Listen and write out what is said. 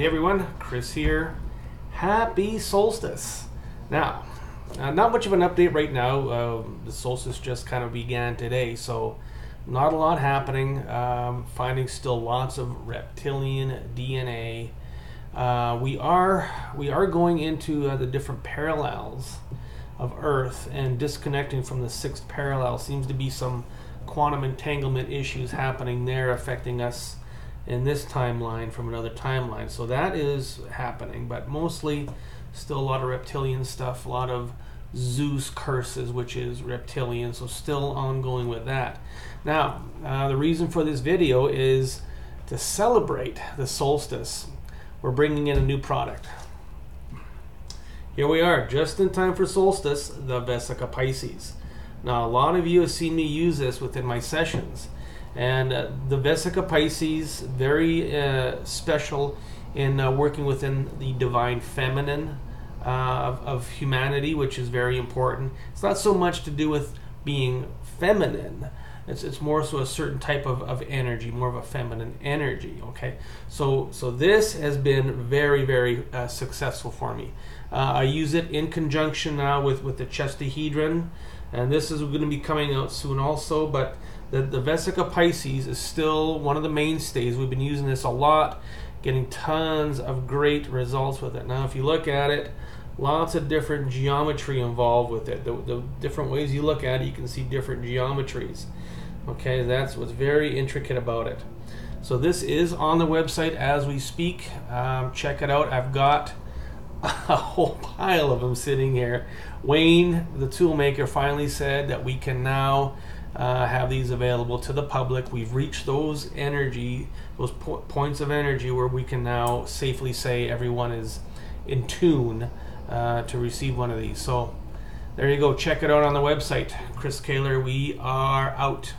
Hey everyone, Chris here. Happy solstice. Now, uh, not much of an update right now. Uh, the solstice just kind of began today, so not a lot happening. Um, finding still lots of reptilian DNA. Uh, we are we are going into uh, the different parallels of Earth and disconnecting from the sixth parallel. Seems to be some quantum entanglement issues happening there, affecting us in this timeline from another timeline. So that is happening, but mostly still a lot of reptilian stuff, a lot of Zeus curses, which is reptilian, so still ongoing with that. Now, uh, the reason for this video is to celebrate the solstice. We're bringing in a new product. Here we are, just in time for solstice, the Vesica Pisces. Now, a lot of you have seen me use this within my sessions. And uh, the Vesica Pisces, very uh, special in uh, working within the divine feminine uh, of, of, humanity, which is very important. It's not so much to do with being feminine. It's, it's more so a certain type of, of energy, more of a feminine energy. Okay, so so this has been very very uh, successful for me. Uh, I use it in conjunction now with with the chestahedron, and this is going to be coming out soon also. But the, the Vesica Pisces is still one of the mainstays. We've been using this a lot, getting tons of great results with it. Now, if you look at it, lots of different geometry involved with it. The, the different ways you look at it, you can see different geometries. Okay, that's what's very intricate about it. So this is on the website as we speak. Um, check it out. I've got a whole pile of them sitting here. Wayne, the toolmaker, finally said that we can now uh, have these available to the public. We've reached those energy, those po points of energy where we can now safely say everyone is in tune uh, to receive one of these. So there you go. Check it out on the website. Chris Kehler, we are out.